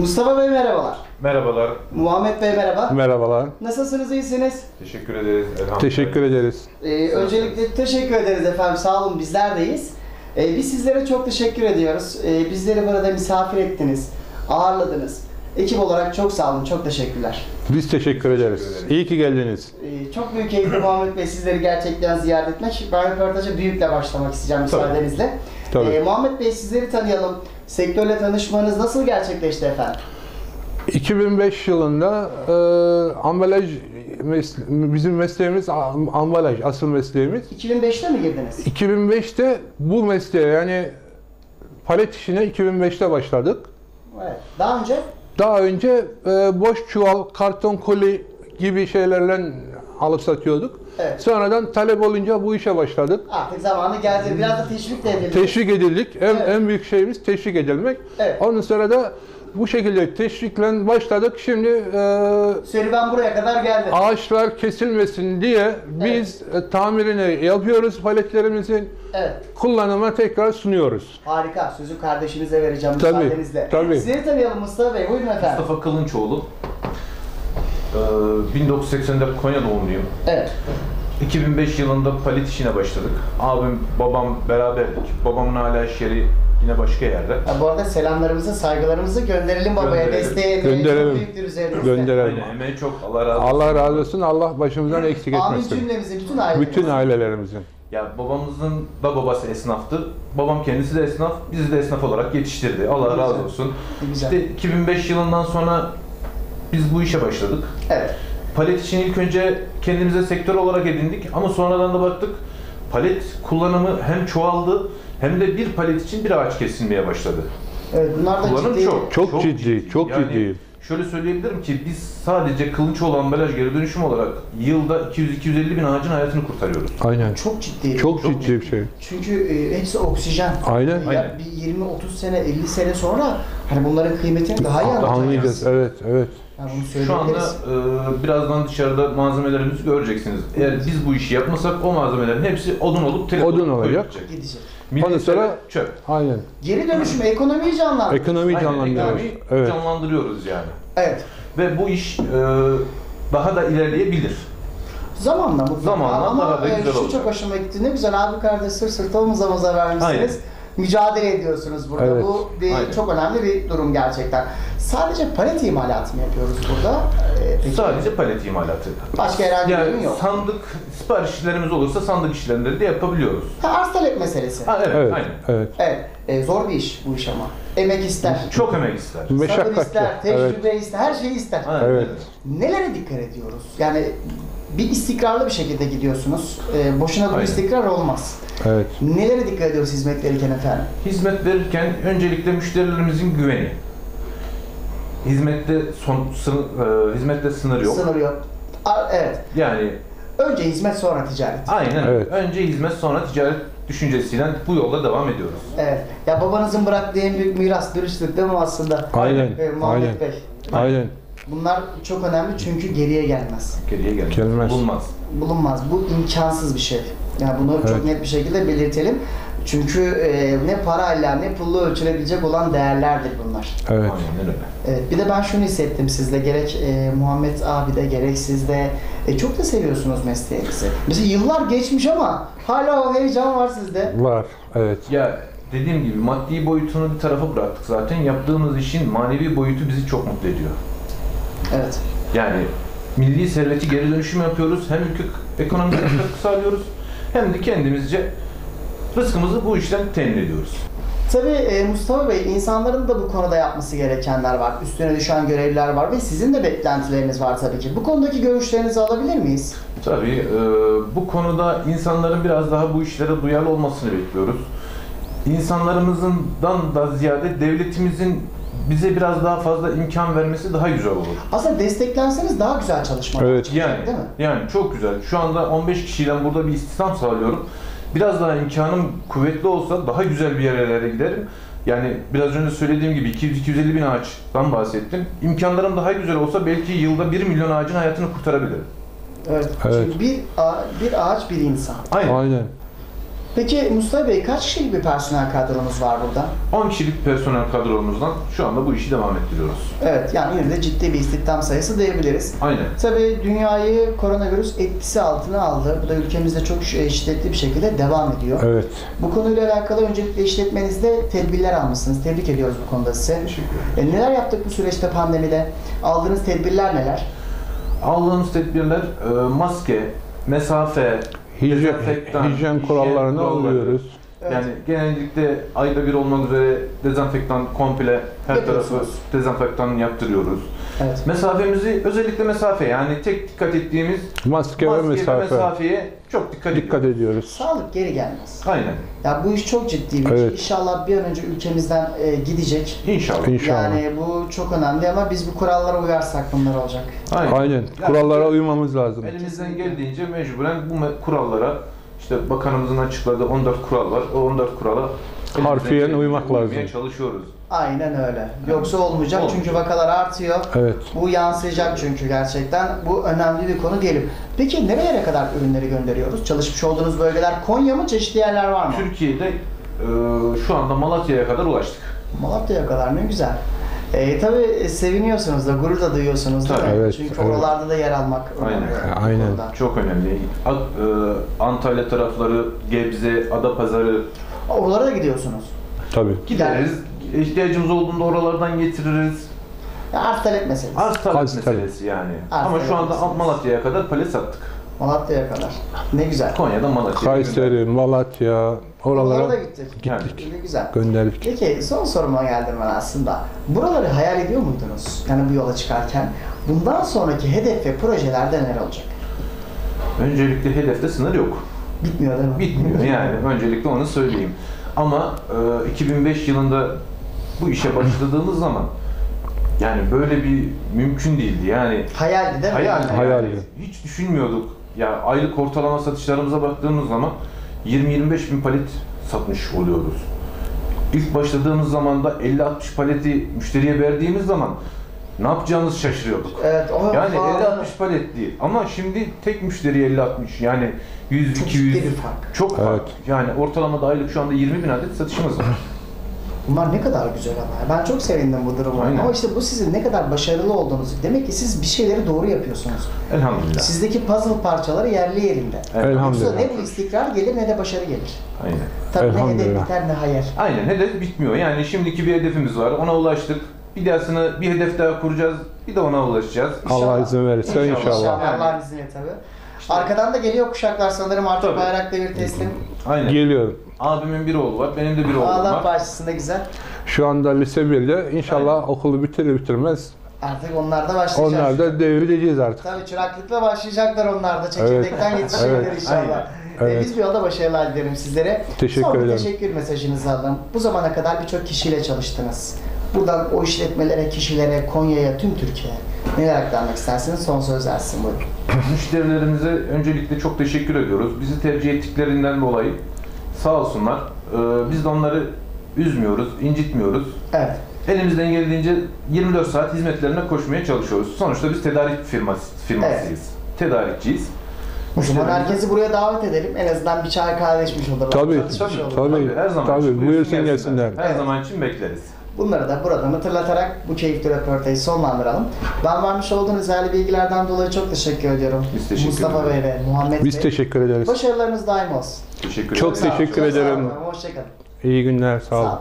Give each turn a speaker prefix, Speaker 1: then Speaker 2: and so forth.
Speaker 1: Mustafa Bey merhabalar.
Speaker 2: Merhabalar,
Speaker 1: Muhammed Bey merhaba.
Speaker 3: Merhabalar.
Speaker 1: Nasılsınız, iyisiniz?
Speaker 2: teşekkür ederiz. Elhamdülillah.
Speaker 3: Teşekkür ederiz.
Speaker 1: Ee, öncelikle teşekkür ederiz efendim. Sağ olun, bizler deyiz. Ee, biz sizlere çok teşekkür ediyoruz. Ee, bizleri burada misafir ettiniz, ağırladınız. Ekip olarak çok sağ olun, çok teşekkürler.
Speaker 3: Biz teşekkür ederiz.
Speaker 2: ederim.
Speaker 3: İyi ki geldiniz.
Speaker 1: Ee, çok büyük keyifli Muhammed Bey sizleri gerçekten ziyaret etmek. Ben röportaja büyükle başlamak isteyeceğim
Speaker 2: Tabii.
Speaker 1: müsaadenizle.
Speaker 3: Tabii.
Speaker 1: Ee, Muhammed Bey sizleri tanıyalım. Sektörle tanışmanız nasıl gerçekleşti efendim?
Speaker 3: 2005 yılında e, ambalaj mes- bizim mesleğimiz am- ambalaj asıl mesleğimiz.
Speaker 1: 2005'te mi girdiniz?
Speaker 3: 2005'te bu mesleğe yani palet işine 2005'te başladık.
Speaker 1: Evet. Daha önce?
Speaker 3: Daha önce e, boş çuval, karton koli gibi şeylerle alıp satıyorduk.
Speaker 1: Evet.
Speaker 3: Sonradan talep olunca bu işe başladık.
Speaker 1: Artık zamanı geldi. Biraz da teşvik de edildi.
Speaker 3: Teşvik edildik. En,
Speaker 1: Evet.
Speaker 3: en büyük şeyimiz teşvik edilmek.
Speaker 1: Evet.
Speaker 3: Ondan sonra da bu şekilde teşvikle başladık. Şimdi e,
Speaker 1: Serüven buraya kadar geldi.
Speaker 3: ağaçlar kesilmesin diye biz e, tamirini yapıyoruz paletlerimizin.
Speaker 1: Evet.
Speaker 3: Kullanıma tekrar sunuyoruz.
Speaker 1: Harika. Sözü kardeşinize vereceğim
Speaker 3: Tabii,
Speaker 1: müsaadenizle.
Speaker 3: tabii.
Speaker 1: Sizleri tanıyalım Mustafa Bey. Buyurun efendim.
Speaker 2: Mustafa Kılınçoğlu. Ee, 1980'de Konya doğumluyum.
Speaker 1: Evet.
Speaker 2: 2005 yılında palet işine başladık. Abim, babam beraberdik. Babamın hala iş yeri yine başka yerde.
Speaker 1: Ha, bu arada selamlarımızı, saygılarımızı gönderelim babaya.
Speaker 2: Gönderelim.
Speaker 1: Desteği
Speaker 3: Gönderelim.
Speaker 1: çok büyüktür üzerinizde.
Speaker 3: Gönderelim.
Speaker 2: Aynen, emeği çok. Allah razı olsun.
Speaker 3: Allah razı olsun. Allah başımızdan eksik
Speaker 1: Amin
Speaker 3: etmesin.
Speaker 1: cümlemizi, bütün ailelerimizi.
Speaker 3: Bütün ailelerimizin.
Speaker 2: Ya babamızın da babası esnaftı. Babam kendisi de esnaf. Bizi de esnaf olarak yetiştirdi. Allah razı olsun.
Speaker 1: Güzel.
Speaker 2: İşte 2005 yılından sonra biz bu işe başladık.
Speaker 1: Evet.
Speaker 2: Palet için ilk önce kendimize sektör olarak edindik ama sonradan da baktık palet kullanımı hem çoğaldı hem de bir palet için bir ağaç kesilmeye başladı.
Speaker 1: Evet, bunlar da
Speaker 2: Kullanım
Speaker 1: ciddi.
Speaker 2: çok.
Speaker 3: Çok ciddi, çok
Speaker 2: Yani
Speaker 3: ciddi.
Speaker 2: Şöyle söyleyebilirim ki biz sadece Kılınçoğlu ambalaj geri dönüşüm olarak yılda 200-250 bin ağacın hayatını kurtarıyoruz.
Speaker 3: Aynen.
Speaker 1: Çok ciddi.
Speaker 3: Çok
Speaker 2: Çok
Speaker 3: ciddi bir şey.
Speaker 1: Çünkü e, hepsi oksijen.
Speaker 3: Aynen.
Speaker 1: Ya
Speaker 2: Aynen.
Speaker 1: bir 20-30 sene, 50 sene sonra hani bunların kıymetini daha iyi anlayacağız.
Speaker 3: Anlayacağız. Evet, evet.
Speaker 1: Yani bunu
Speaker 2: Şu anda e, birazdan dışarıda malzemelerimizi göreceksiniz. Eğer biz bu işi yapmasak o malzemelerin hepsi odun olup telef
Speaker 3: Odun olacak.
Speaker 1: Gidecek.
Speaker 3: Ondan sonra-
Speaker 2: çöp.
Speaker 3: Aynen.
Speaker 1: Geri dönüşüm, ekonomiyi canlandırır.
Speaker 3: Ekonomiyi
Speaker 2: Aynen,
Speaker 3: canlandırıyoruz.
Speaker 2: ekonomiyi
Speaker 3: Evet.
Speaker 2: canlandırıyoruz yani.
Speaker 1: Evet.
Speaker 2: Ve bu iş e, daha da ilerleyebilir.
Speaker 1: Zamanla mutlaka
Speaker 2: Zamanla
Speaker 1: ama
Speaker 2: daha da
Speaker 1: e,
Speaker 2: güzel
Speaker 1: şu
Speaker 2: olacak.
Speaker 1: çok hoşuma gitti. Ne güzel abi kardeş sırt sırta omuz omuza vermişsiniz.
Speaker 2: Aynen.
Speaker 1: Mücadele ediyorsunuz burada.
Speaker 3: Evet.
Speaker 1: Bu bir,
Speaker 2: Aynen.
Speaker 1: çok önemli bir durum gerçekten. Sadece palet imalatı mı yapıyoruz burada? E, peki
Speaker 2: Sadece palet imalatı.
Speaker 1: başka herhangi bir ürün
Speaker 2: Yani
Speaker 1: yok.
Speaker 2: sandık siparişlerimiz olursa sandık işlemleri de yapabiliyoruz.
Speaker 1: Ha, arz talep meselesi.
Speaker 2: Ha, evet,
Speaker 3: Evet.
Speaker 2: aynen.
Speaker 3: Evet.
Speaker 1: Evet. e, zor bir iş bu iş ama. Emek ister.
Speaker 2: Çok emek ister.
Speaker 1: Sabır ister,
Speaker 3: Evet.
Speaker 1: tecrübe ister, her şeyi ister.
Speaker 2: Aynen
Speaker 3: Evet.
Speaker 1: Nelere dikkat ediyoruz? Yani bir istikrarlı bir şekilde gidiyorsunuz. E, boşuna bu istikrar olmaz.
Speaker 3: Evet.
Speaker 1: Nelere dikkat ediyoruz hizmet verirken efendim?
Speaker 2: Hizmet verirken öncelikle müşterilerimizin güveni. Hizmette son sın- e, hizmette sınır yok.
Speaker 1: Sınır yok. A- evet.
Speaker 2: Yani
Speaker 1: Önce hizmet sonra ticaret.
Speaker 2: aynen
Speaker 3: Evet.
Speaker 2: önce hizmet sonra ticaret düşüncesiyle bu yolda devam ediyoruz.
Speaker 1: Evet. Ya babanızın bıraktığı en büyük miras dürüstlük değil mi aslında?
Speaker 3: Aynen.
Speaker 1: Ee, Muhammed
Speaker 3: Aynen.
Speaker 1: Bey.
Speaker 3: Aynen.
Speaker 1: Bunlar çok önemli çünkü geriye gelmez.
Speaker 2: Geriye gelmez.
Speaker 3: Gelmez.
Speaker 2: Bulunmaz.
Speaker 1: Bulunmaz. Bu imkansız bir şey. Yani bunu çok
Speaker 3: Evet.
Speaker 1: net bir şekilde belirtelim. Çünkü e, ne parayla ne pulla ölçülebilecek olan değerlerdir bunlar.
Speaker 3: Evet.
Speaker 2: Aynen öyle.
Speaker 1: Evet, bir de ben şunu hissettim sizde gerek e, Muhammed abi de gerek siz de e, çok da seviyorsunuz mesleğinizi. Mesela yıllar geçmiş ama hala o heyecan var sizde.
Speaker 3: Var. Evet.
Speaker 2: Ya dediğim gibi maddi boyutunu bir tarafa bıraktık zaten. Yaptığımız işin manevi boyutu bizi çok mutlu ediyor.
Speaker 1: Evet.
Speaker 2: Yani milli serveti geri dönüşüm yapıyoruz. Hem ülke ekonomimize katkı sağlıyoruz hem de kendimizce rızkımızı bu işten temin ediyoruz.
Speaker 1: Tabii e, Mustafa Bey, insanların da bu konuda yapması gerekenler var. Üstüne düşen görevler var ve sizin de beklentileriniz var tabii ki. Bu konudaki görüşlerinizi alabilir miyiz?
Speaker 2: Tabii e, bu konuda insanların biraz daha bu işlere duyarlı olmasını bekliyoruz. İnsanlarımızdan da ziyade devletimizin bize biraz daha fazla imkan vermesi daha güzel olur.
Speaker 1: Aslında desteklenseniz daha güzel çalışmalar
Speaker 3: Evet.
Speaker 2: Yani
Speaker 1: değil mi?
Speaker 2: yani çok güzel. Şu anda 15 kişiyle burada bir istihdam sağlıyorum. Biraz daha imkanım kuvvetli olsa daha güzel bir yerlere giderim. Yani biraz önce söylediğim gibi 200-250 bin ağaçtan bahsettim. İmkanlarım daha güzel olsa belki yılda 1 milyon ağacın hayatını kurtarabilirim.
Speaker 1: Evet.
Speaker 3: Evet.
Speaker 1: Çünkü bir, ağa- bir ağaç bir insan.
Speaker 2: Aynen.
Speaker 3: Aynen.
Speaker 1: Peki Mustafa Bey kaç kişilik bir personel kadronuz var burada?
Speaker 2: 10 kişilik personel kadromuzdan şu anda bu işi devam ettiriyoruz.
Speaker 1: Evet yani yine de ciddi bir istihdam sayısı diyebiliriz.
Speaker 2: Aynen.
Speaker 1: Tabii dünyayı koronavirüs etkisi altına aldı. Bu da ülkemizde çok şiddetli bir şekilde devam ediyor.
Speaker 3: Evet.
Speaker 1: Bu konuyla alakalı öncelikle işletmenizde tedbirler almışsınız. Tebrik ediyoruz bu konuda size.
Speaker 2: Teşekkür ederim.
Speaker 1: E, neler yaptık bu süreçte pandemide? Aldığınız tedbirler neler?
Speaker 2: Aldığımız tedbirler e, maske, mesafe,
Speaker 3: Hijyen, hijyen kurallarını
Speaker 2: kuralları.
Speaker 1: Evet.
Speaker 2: Yani genellikle ayda bir olmak üzere dezenfektan komple her tarafı dezenfektan yaptırıyoruz.
Speaker 1: Evet.
Speaker 2: Mesafemizi özellikle mesafe yani tek dikkat ettiğimiz
Speaker 3: Maske, ve
Speaker 2: maske
Speaker 3: mesafe.
Speaker 2: mesafeye çok dikkat,
Speaker 3: Dikkat
Speaker 2: ediyoruz.
Speaker 3: ediyoruz.
Speaker 1: Sağlık geri gelmez.
Speaker 2: Aynen.
Speaker 1: Ya bu iş çok ciddi bir
Speaker 3: Evet.
Speaker 1: iş. İnşallah bir an önce ülkemizden e, gidecek.
Speaker 2: İnşallah.
Speaker 3: İnşallah.
Speaker 1: Yani bu çok önemli ama biz bu kurallara uyarsak bunlar olacak.
Speaker 2: Aynen.
Speaker 3: Aynen.
Speaker 2: Yani
Speaker 3: Kurallara uymamız lazım.
Speaker 2: Elimizden geldiğince mecburen bu me- kurallara işte bakanımızın açıkladığı 14 kural var. O 14 kurala
Speaker 3: Harfiyen uymak lazım.
Speaker 2: çalışıyoruz.
Speaker 1: Aynen öyle. Yoksa olmayacak
Speaker 2: Olmayacak.
Speaker 1: çünkü vakalar artıyor.
Speaker 3: Evet.
Speaker 1: Bu yansıyacak çünkü gerçekten. Bu önemli bir konu diyelim. Peki nerelere kadar ürünleri gönderiyoruz? Çalışmış olduğunuz bölgeler Konya mı? Çeşitli yerler var mı?
Speaker 2: Türkiye'de e, şu anda Malatya'ya kadar ulaştık.
Speaker 1: Malatya'ya kadar ne güzel. E, tabii seviniyorsunuz da, gurur da duyuyorsunuz değil
Speaker 2: Tabii,
Speaker 1: mi?
Speaker 3: evet,
Speaker 1: Çünkü
Speaker 3: evet.
Speaker 1: oralarda da yer almak
Speaker 2: Aynen.
Speaker 1: önemli.
Speaker 3: Aynen.
Speaker 2: Çok önemli. Ak- e, Antalya tarafları, Gebze, Adapazarı
Speaker 1: Oralara da gidiyorsunuz.
Speaker 3: Tabii.
Speaker 2: gideriz. İhtiyacımız olduğunda oralardan getiririz.
Speaker 1: Ya arz talep meselesi.
Speaker 2: Arz talep
Speaker 3: Arz talep.
Speaker 2: meselesi yani.
Speaker 1: Arz
Speaker 2: Ama
Speaker 1: talep
Speaker 2: şu anda
Speaker 1: meselesi.
Speaker 2: Malatya'ya kadar palet sattık.
Speaker 1: Malatya'ya kadar. Ne güzel.
Speaker 2: Konya'da Malatya'ya.
Speaker 3: Kayseri, Malatya,
Speaker 1: Oralara da
Speaker 3: oralara
Speaker 1: gittik.
Speaker 2: Gittik.
Speaker 1: Ne güzel.
Speaker 3: gönderdik.
Speaker 1: Peki son soruma geldim ben aslında. Buraları hayal ediyor muydunuz? Yani bu yola çıkarken. Bundan sonraki hedef ve projelerde neler olacak?
Speaker 2: Öncelikle hedefte sınır yok.
Speaker 1: Bitmiyor değil mi?
Speaker 2: Bitmiyor yani. Öncelikle onu söyleyeyim. Ama e, 2005 yılında bu işe başladığımız zaman yani böyle bir mümkün değildi. Yani
Speaker 1: Hayaldi değil mi?
Speaker 2: hayal,
Speaker 1: Yani?
Speaker 3: Hayal.
Speaker 2: yani. Hiç düşünmüyorduk. Ya aylık ortalama satışlarımıza baktığımız zaman 20-25 bin palet satmış oluyoruz. İlk başladığımız zaman da 50-60 paleti müşteriye verdiğimiz zaman ne yapacağımızı şaşırıyorduk.
Speaker 1: Evet. O
Speaker 2: Yani
Speaker 1: falan-
Speaker 2: 50-60 palet değil. Ama şimdi tek müşteri 50-60 yani 100
Speaker 1: Çok
Speaker 2: 200
Speaker 1: ciddi bir fark.
Speaker 2: çok fark.
Speaker 3: Evet.
Speaker 2: Yani ortalamada aylık şu anda 20 bin adet satışımız var.
Speaker 1: Bunlar ne kadar güzel ama. Ben çok sevindim bu duruma.
Speaker 2: Aynen.
Speaker 1: Ama işte bu sizin ne kadar başarılı olduğunuzu. Demek ki siz bir şeyleri doğru yapıyorsunuz.
Speaker 2: Elhamdülillah.
Speaker 1: Sizdeki puzzle parçaları yerli yerinde.
Speaker 3: Elhamdülillah.
Speaker 1: Yoksa ne bu istikrar gelir ne de başarı gelir.
Speaker 2: Aynen.
Speaker 1: Tabii ne hedef biter ne hayal.
Speaker 2: Aynen hedef bitmiyor. Yani şimdiki bir hedefimiz var. Ona ulaştık. Bir dahasını bir hedef daha kuracağız. Bir de ona ulaşacağız.
Speaker 3: Allah
Speaker 1: İnşallah.
Speaker 3: izin verirse
Speaker 2: İnşallah.
Speaker 3: inşallah.
Speaker 1: İnşallah
Speaker 2: Yani.
Speaker 1: Allah'ın izniyle Arkadan da geliyor kuşaklar sanırım artık
Speaker 2: Tabii.
Speaker 1: bayrak devir teslim.
Speaker 2: Aynen.
Speaker 3: Geliyor.
Speaker 2: Abimin bir oğlu var. Benim de bir oğlum
Speaker 1: Allah
Speaker 2: var.
Speaker 1: bağışlasın güzel.
Speaker 3: Şu anda lise 1'de inşallah okulu bitirir bitirmez
Speaker 1: Artık onlar da başlayacak.
Speaker 3: onlar da devredeceğiz artık.
Speaker 1: Tabii çıraklıkla başlayacaklar onlar da. Çekirdekten
Speaker 3: Evet.
Speaker 1: yetişecekler
Speaker 3: Evet.
Speaker 1: inşallah.
Speaker 2: Aynen.
Speaker 1: Ee. Biz bir yolda başarılar dilerim sizlere.
Speaker 3: Teşekkür
Speaker 1: Son bir
Speaker 3: ederim.
Speaker 1: teşekkür mesajınızı alalım. Bu zamana kadar birçok kişiyle çalıştınız. Buradan o işletmelere, kişilere, Konya'ya, tüm Türkiye'ye neler aktarmak istersiniz? Son söz versin buyurun.
Speaker 2: Müşterilerimize öncelikle çok teşekkür ediyoruz. Bizi tercih ettiklerinden dolayı sağ olsunlar. Ee, biz de onları üzmüyoruz, incitmiyoruz.
Speaker 1: Evet.
Speaker 2: Elimizden geldiğince 24 saat hizmetlerine koşmaya çalışıyoruz. Sonuçta biz tedarik firması, firmasıyız. Tedarikçiyiz.
Speaker 1: O zaman herkesi buraya davet edelim. En azından bir çay kahve içmiş olurlar.
Speaker 3: Tabii,
Speaker 1: tanışmış olurlar.
Speaker 3: tabii.
Speaker 2: her zaman
Speaker 3: tabii,
Speaker 2: için
Speaker 3: buyursun gelsinler.
Speaker 2: Her
Speaker 1: Evet.
Speaker 2: zaman için bekleriz.
Speaker 1: Bunları da buradan hatırlatarak bu keyifli röportajı sonlandıralım. Ben vermiş olduğunuz değerli bilgilerden dolayı çok teşekkür ediyorum.
Speaker 2: Biz teşekkür
Speaker 1: Mustafa Bey ve Muhammed
Speaker 3: Biz
Speaker 1: Bey.
Speaker 3: teşekkür ederiz.
Speaker 1: Başarılarınız daim olsun.
Speaker 2: Teşekkür
Speaker 3: Çok
Speaker 1: olun.
Speaker 3: teşekkür
Speaker 1: Çok olun.
Speaker 3: ederim.
Speaker 1: Hoşçakalın.
Speaker 3: İyi günler, sağ olun.
Speaker 1: Sağ olun.